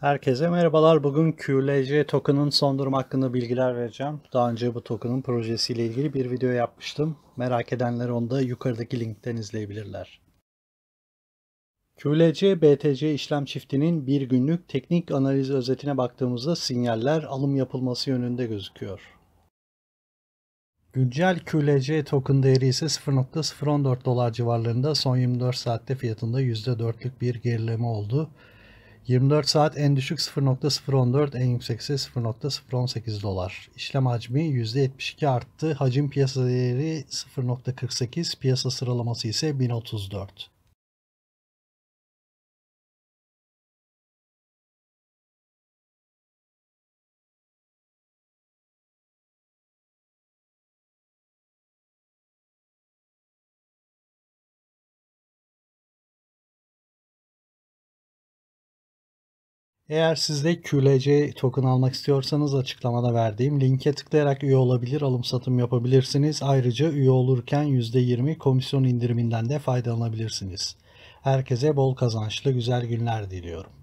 Herkese merhabalar. Bugün QLC token'ın son durum hakkında bilgiler vereceğim. Daha önce bu token'ın projesiyle ilgili bir video yapmıştım. Merak edenler onu da yukarıdaki linkten izleyebilirler. QLC BTC işlem çiftinin bir günlük teknik analiz özetine baktığımızda sinyaller alım yapılması yönünde gözüküyor. Güncel QLC token değeri ise 0.014 dolar civarlarında son 24 saatte fiyatında %4'lük bir gerileme oldu. 24 saat en düşük 0.014 en yüksekse 0.018 dolar. İşlem hacmi %72 arttı. Hacim piyasa değeri 0.48 piyasa sıralaması ise 1034. Eğer siz de QLC token almak istiyorsanız açıklamada verdiğim linke tıklayarak üye olabilir, alım satım yapabilirsiniz. Ayrıca üye olurken %20 komisyon indiriminden de faydalanabilirsiniz. Herkese bol kazançlı güzel günler diliyorum.